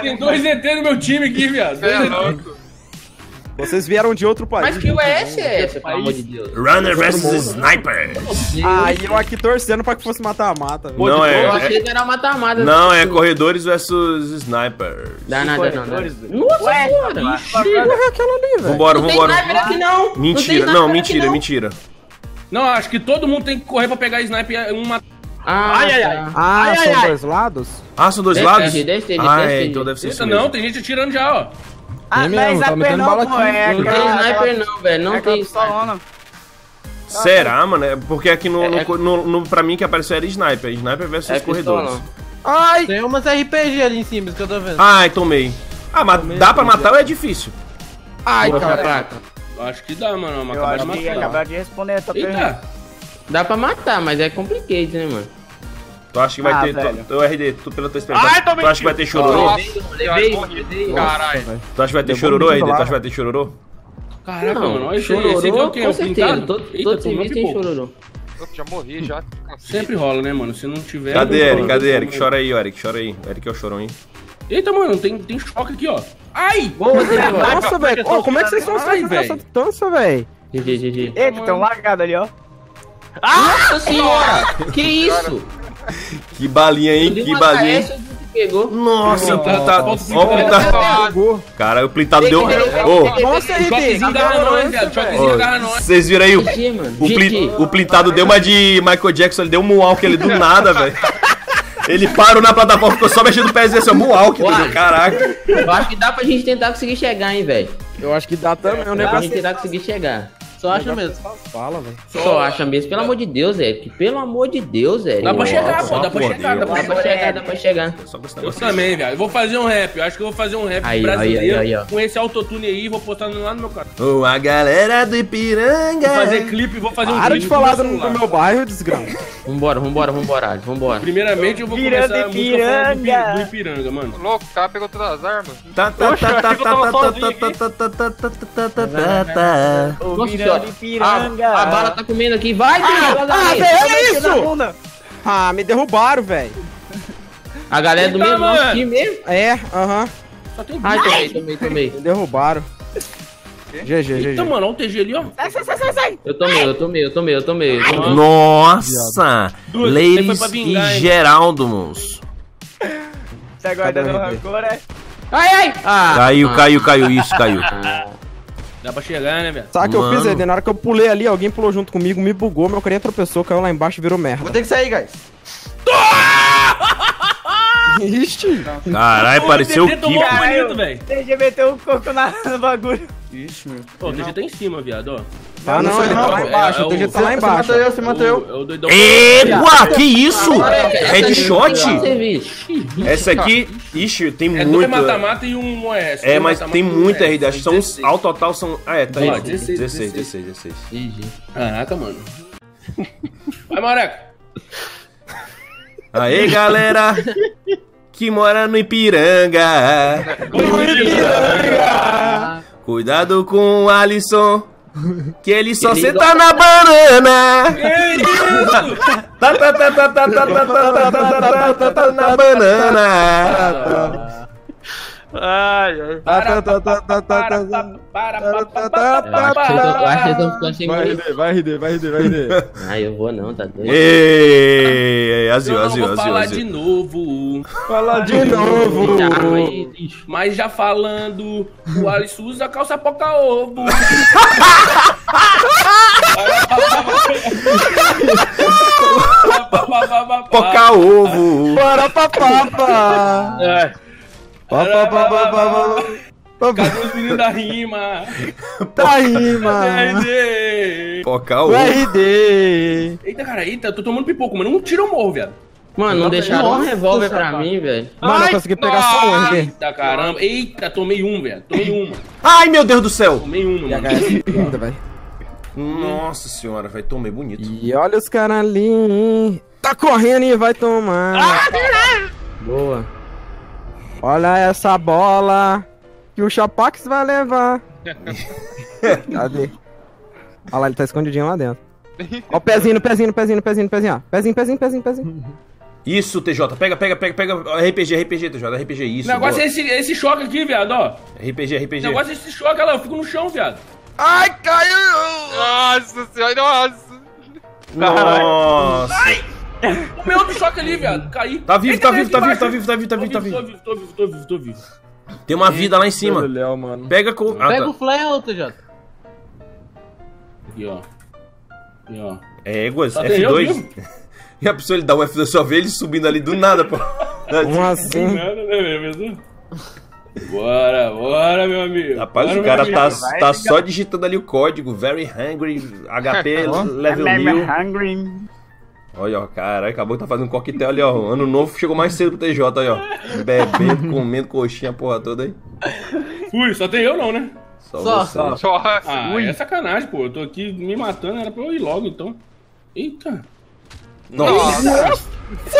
Tem dois ET no meu time aqui, viado. Você é louco. Vocês vieram de outro país. Mas que US é essa, pelo amor de Deus? Runner vs Sniper. Ah, e eu aqui torcendo pra que fosse mata-mata. velho. Não Eu é, achei é- que era mata-mata. Não, é corredores versus snipers. Dá nada, não. Nossa Ué. Porra, é aquela ali, velho. Vambora, Não tem vambora. sniper aqui não. Mentira, não, sniper mentira, mentira. Não, acho que todo mundo tem que correr pra pegar sniper uma. Ah, Ai, ai, tá. ai. Ah, Ai, são ai, ai. dois lados? Ah, são dois Deve lados? ter, ah, deve é, então deve ser isso não, mesmo. tem gente atirando já, ó. Ah, Tem não é mesmo, tá sniper metendo não, bala pô. aqui. É Não tem sniper não, velho. Não É tem sniper. Será, mano? É porque aqui no, É- no, no, no- pra mim que apareceu era sniper. Sniper versus É corredores. Ai! Tem umas RPG ali em cima, isso que eu tô vendo. Ai, tomei. Ah, mas dá pra matar ou é difícil? Ai, cara. Acho que dá, mano. Eu acho de que acabaram de responder essa pergunta. Eita. Dá pra matar, mas é complicado, né, mano? Tu acha que vai Ah, ter. velho. Tu, o RD, tu pela tua experiência. Ai, tomei tu acha que vai ter chororô? Caralho. Tu acha que vai ter chororô, RD? Tu acha que vai ter chororô? Caraca, Não, mano. Olha chororô, esse aqui é o quê? com certeza. pintado? Todo, Eita, todo serviço tem chororô. Eu já morri, já. Sempre rola, né, mano? Se não tiver. Cadê, não Eric? rola. Cadê, Eric? Chora aí, ó, Eric. Chora aí. Eric é o chorão, hein? Eita, mano, tem, tem choque aqui, ó. Ai! Boa. Nossa, velho. Como é que vocês estão Ai, saindo velho. dessa distância, velho? GG, GG. Eita, tem um lagado ali, ó. Nossa senhora! Que isso? Que balinha, hein? Que balinha, hein? Que pegou. Nossa, tá, ó, o pintado. Cara, o pintado deu. Ô, Nossa, O RD, choquezinho agarra nós, viado. O choquezinho ó, agarra nós. vocês viram aí? O, o, pli- o pintado deu uma de Michael Jackson, ele deu um moonwalk ali do nada, velho. Ele parou na plataforma, ficou só mexendo o pezinho assim, ó, moonwalk, Uai. entendeu? Caraca. Eu acho que dá pra gente tentar conseguir chegar, hein, velho. Eu acho que dá também. Dá pra gente tentar conseguir chegar. Só acha mesmo. fala, velho. Só acha mesmo, pelo amor de Deus, Eric. Pelo amor de Deus, Eric. Dá pra chegar, Nossa, pô. Dá pra chegar, dá pra Dá pra chegar, dá pra chegar. Eu também, velho. Eu vou fazer um rap. Eu acho que eu vou fazer um rap Aí, brasileiro aí, aí, ó. com esse autotune aí. Vou postar lá no meu canal. Ô, a galera do Ipiranga. Vou fazer clipe, vou fazer um Para clipe. de com falar do, meu bairro, desgrama. Vambora, vambora, vambora, Alex, vambora. Primeiramente eu vou Virando começar a música do, do Ipiranga, mano. Louco, o cara pegou todas as armas. Tá, tá, Poxa, tá, eu tá, achei que eu tá, tava tá, sozinho tá, tá, tá, tá, tá, tá, tá, tá, tá. O Nossa virando Ipiranga. A, a bala tá comendo aqui. Vai, filho, Ah, velho, Toma é isso? Ah, me derrubaram, velho. A galera do Eita, mesmo mano. nosso time mesmo. É, aham. Só tem Ai, tomei, tomei, tomei. Me derrubaram. GG, GG. Eita, mano, olha o TG ali, ó. Eu tomei, eu tomei, eu tomei, eu tomei. Eu tomei. Nossa! Duas, Ladies vingar, e? Geraldo, moço. Você aguardando o rancor, é? Ai, ai. Ah, Caiu, ah. caiu, caiu, isso, caiu. Dá pra chegar, né, velho? Sabe o que eu fiz. Eden? Na hora que eu pulei ali, alguém pulou junto comigo, me bugou, meu carinha tropeçou, caiu lá embaixo e virou merda. Vou ter que sair, guys. Ixi. Caralho, pareceu o Kiko. um bonito, velho. TG meteu o coco na- no bagulho. Pô, o TG tá em cima, viado, ó. Ah, não, ele tá lá É, embaixo, é o TG o- tá lá Você embaixo. matou eu, você matou eu. É o doidão. Epa, que isso? Headshot? Serviço. Essa aqui, ixi, tem É dois muito. mata-mata e um OS. É, mas tem muito RD, acho que são, uns ao total são, ah é, tá aí, Ó, 16, 16, 16, 16. GG. Caraca, mano. Vai, Mareca. Aê, galera, que mora no Ipiranga, cuidado com o Alisson, que ele só senta na banana. Na banana. Ai, ai. Vai, rir, vai, rir, vai, rir. Ai, eu vou não, tá doido. Ei! É, Azio, Azio, vou Azio, falar Azio. de novo. Falar de novo. Já, mas, já falando, o Alisson usa calça poca ovo. poca ovo. Para papapá. É. Ba, Cadê os meninos da rima? Tá aí, mano. RD. Poca O. RD. Eita, cara, eita, tô tomando pipoco, mano. Não tira o morro, viado. Mano, não deixaram um revólver pra mim, velho. Mano, eu consegui pegar só um RD. Eita, caramba. Eita, tomei um, velho. Tomei uma. Ai, meu Deus do céu. Tomei uma, E a mano. HS ainda, velho. Nossa senhora, vai tomei bonito. E olha os caras ali. Tá correndo e vai tomar. Boa. Olha essa bola. Que o Chapax vai levar. Cadê? Olha lá, ele tá escondidinho lá dentro. Ó o pezinho, pezinho, pezinho, pezinho, pezinho, ó. Pezinho, pezinho, pezinho, pezinho. Isso, TJ. Pega, pega, pega, pega. RPG, RPG, TJ. RPG, isso. O negócio boa. é esse, esse choque aqui, viado, ó. RPG, RPG. O negócio é esse choque, olha lá, eu fico no chão, viado. Ai, caiu! Nossa senhora, nossa! Nossa. O meu do choque ali, viado, caí. Tá vivo, tá vivo, tá vivo, tá vivo, tá vivo, tá Tô vivo, tá Tô vivo. vivo, tô vivo, tô vivo, tô vivo. Tem uma vida lá em cima. Léo, mano. Pega com. Ah, Pega tá. o flare, TJ. Aqui, ó. Aqui, ó. É, tem eu F2. vivo? E a pessoa ele dá um F2, só vê ele subindo ali do nada, pô. Como assim? Nada, né, mesmo? Bora, bora, meu amigo. Rapaz, Bora, o cara amigo. tá, vai tá ficar- só digitando ali o código. Very hungry, HP level I'm 1000. hungry. Olha, ó, caralho, acabou de tá fazendo um coquetel ali, ó. Ano novo chegou mais cedo pro TJ aí, ó. Bebendo, comendo coxinha, a porra toda aí. Fui, só tem eu não, né? Só, Só, você. só. Só. Ah, é sacanagem, pô. Eu tô aqui me matando, era pra eu ir logo, então. Eita. Nossa,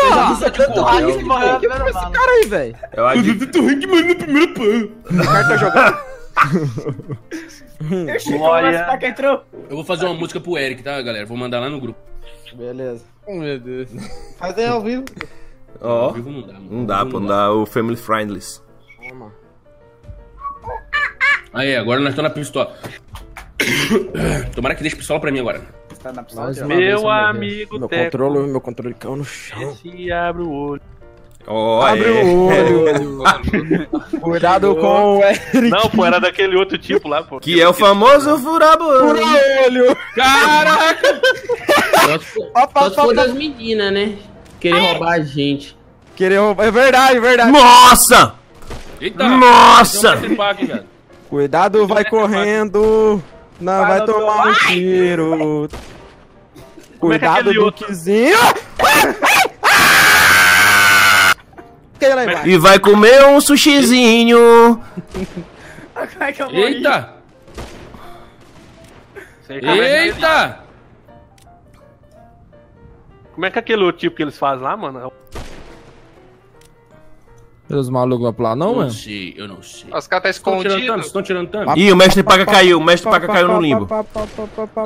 Nossa, que porra. Aí morreu a primeira bala. Cara aí, velho. eu acredito. tô rank, mano, no primeiro pão. O cara tá jogando. Eu chego, mas tá que entrou. Eu vou fazer uma música pro Eric, tá, galera? Vou mandar lá no grupo. Beleza. Meu Deus. Faz aí ao vivo. Ó, Ao vivo não dá, mano. não dá, pô, não dá o Family Friendless. Aí, agora nós estamos na pistola. Tomara que deixe pistola pra mim agora. Tá na pistola. Meu amigo Meu Teco, controle, meu controle caiu no chão. se abre o olho. Ó, Abre é. o olho. Cuidado com o Eric. Não, pô, era daquele outro tipo lá, pô. Que é o famoso furabo. olho. Caraca! Só se for, das meninas, né? Querer roubar a gente. Querer roubar. É verdade, é verdade. Nossa! Eita! Nossa! Um aqui. Cuidado, vai correndo. Não, Vai vai tomar um tiro. é que é Cuidado, outro? Duquezinho. Quem lá embaixo? E vai comer um sushizinho. Como é que eu morri? Eita! Tá? Eita! Como é que é aquele outro tipo que eles fazem lá, mano? Os malucos vão pular, não, Não mano? sei, eu não sei. Os caras tá Estão tirando thumb? escondidos. Estão tirando thumb? Ih, o mestre paga caiu, o mestre paga caiu no limbo.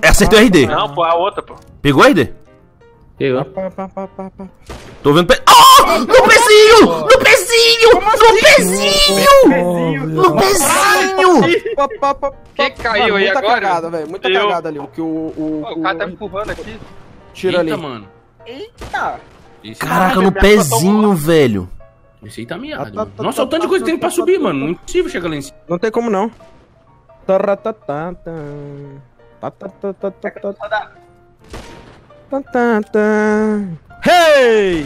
É, acertei o RD. Não, pô, a outra, pô. Pegou o RD? Pegou. Tô vendo pe... Oh! No pezinho! No pezinho! No pezinho! No pezinho! Quem caiu aí muita agora? cagada, velho. Muita Eu. cagada ali. O que o. O, Pô, o cara tá me empurrando aqui. tira ali. Eita, mano. Eita. Esse, Caraca, no pezinho, velho. esse aí tá miado, tá, mano. tá, Nossa, tá, o tanto de tá, coisa que tem tá, pra tá, subir, tá, mano. tá. Não é impossível chegar lá em cima. Não tem como não. Taratatata. Tatatatata. Tatata. Hey!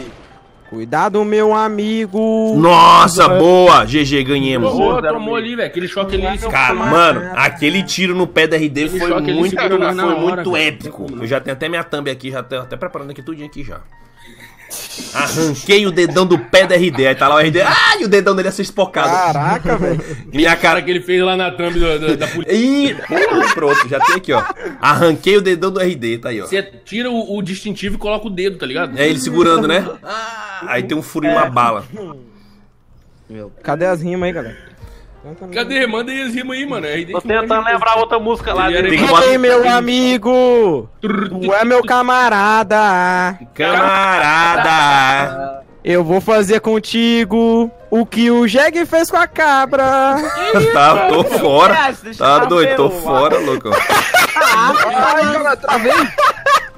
Cuidado, meu amigo. Nossa, boa! GG, ganhemos. Tomou, tomou ali, velho. Aquele choque ali. Cara, mano, aquele tiro no pé da RD Aquele foi muito, foi hora, muito épico. Eu já tenho até minha thumb aqui, já tô até preparando aqui tudinho aqui já. Arranquei o dedão do pé da RD, aí tá lá o RD, ai, o dedão dele ia ser espocado. Caraca, velho. Minha Cara cara... que ele fez lá na thumb do- do- da polícia. Ih, porra, pronto, já tem aqui, ó. Arranquei o dedão do RD, tá aí, ó. Você tira o, o distintivo e coloca o dedo, tá ligado? É ele segurando, né? Aí tem um furo em uma bala. Cadê as rimas aí, galera? Cadê? Manda aí as rimas aí, mano. É Tô tentando lembrar outra música lá Ele botar... meu amigo. Tu é meu camarada. Camarada! Eu vou fazer contigo o que o Jeg fez com a cabra. Tá, tô fora. Tá doido, tô fora, louco. Ai, cara, travei.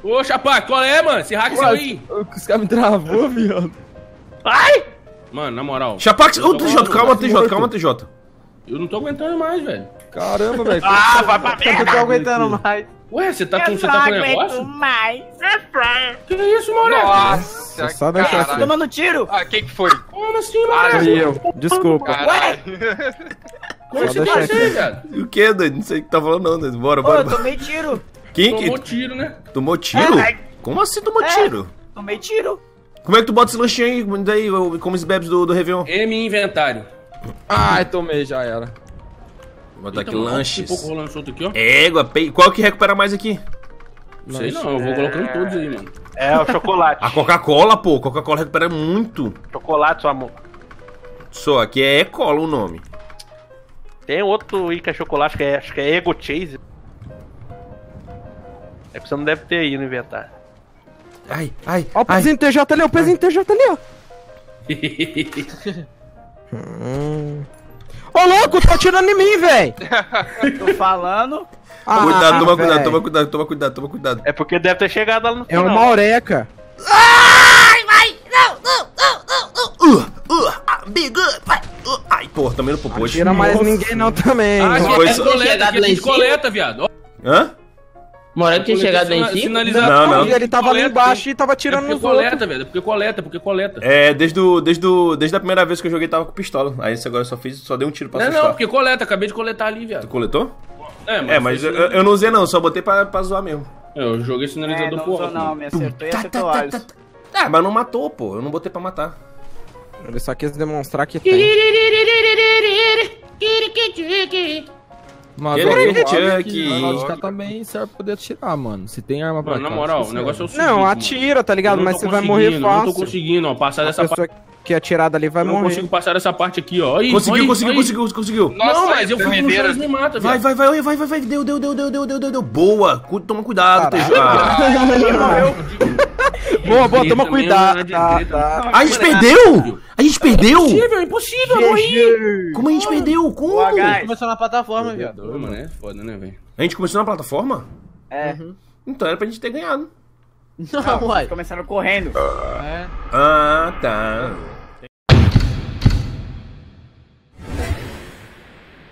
Ô, Chapá, qual é, mano? Esse hack seu aí. Os caras me travou, viado. Ai! Mano, na moral. Chapax, ô TJ, calma, TJ, calma, TJ. Eu não tô aguentando mais, velho. Caramba, velho. Ah, vai pra Eu não tô aguentando mais. Ué, você tá com, você tá com aguento negócio? mais. Que isso, moleque? Nossa, Só deixa caralho. assim. Tomando tiro. Ah, quem que foi? Como assim, Ah, moleque? Fui eu. Desculpa. Caralho. Como Só você tá assim, velho? O que, doido? Não sei o que tá falando, não, doido. Bora, Ô, bora. eu tomei tiro. Quem Tomou que tiro, né? tomou tiro? É. Como assim tomou É. tiro? Tomei tiro. Como é que tu bota esse lanchinho aí, daí, como os bebes do, do Réveillon? M inventário. Ai, tomei, já era. Vou botar aqui Tem lanches. pouco rolando solto aqui, ó. Égua, pe... qual que recupera mais aqui? Não sei não, eu vou colocando todos aí, mano. É o chocolate. A Coca-Cola, pô. Coca-Cola recupera muito. Chocolate, seu amor. Só, aqui é E-Cola o nome. Tem outro aí que é chocolate, que é, acho que é Ego Chase. É que você não deve ter aí no inventário. Ai, ai, Ó o pezinho TJ ali, ó o pezinho TJ ali, ó. Hum. Ô louco, tá atirando em mim, velho! Tô falando. Ah, cuidado, toma véio. cuidado, toma cuidado, toma cuidado, toma cuidado. É porque deve ter chegado lá no final. É uma oreca. Ai, vai! Não, não, não, não, não! Uh, uh, amigo, vai! Uh, ai, pô, também não pô, poxa. Não tira mais Nossa. ninguém não também. Ah, não. Foi só... coleta, coleta, viado. Hã? Moleque tinha chegado lá em cima. Não, não. Ele tava ali Coleta, embaixo e tava É tirando porque nos coleta, outros. velho. É porque coleta, porque coleta. É, desde, o, desde, o, desde a primeira vez que eu joguei tava com pistola. Aí esse agora eu só fiz, só dei um tiro pra Não, assustar. não, porque coleta. Acabei de coletar ali, Tu viado. coletou? É, É, mas eu, eu não usei não, só botei pra, pra zoar mesmo. Eu joguei É, sinalizador não pro usou alto. não, me acertou e Tá, acertou tá, tá, olhos. tá, tá. Ah, mas não matou, pô. Eu não botei pra matar. Ele só quis demonstrar que tem. Mas Ele é eu acho Chuck. que a lógica também serve pra poder atirar, mano. Se tem arma pra Mano, na cá, moral, o negócio é o seguinte. Não, atira, tá Eu ligado? não Mas você vai morrer conseguindo, Não tô fácil. conseguindo, ó. Passar A dessa parte. que é atirada ali vai Eu não morrer. consigo passar dessa parte aqui, ó. Aí, Conseguiu, aí, conseguiu, aí. conseguiu, conseguiu. Nossa, Não, mas eu fui no chão tremedeira. e me mata, Vai, velho. vai, vai, vai, vai, vai. Deu, deu, deu, deu, deu, deu, deu. Boa. Toma cuidado. TJ. Ah. Boa, boa, toma cuidado. não é Tá, tá. A gente perdeu? A gente perdeu? Impossível, impossível, eu morri. Como a gente perdeu? Como? Boa, guys. Começou na plataforma, viado. É foda, né, velho? A gente começou na plataforma? É. Então era pra gente ter ganhado. Não, uai. Começaram correndo. É. Ah, tá.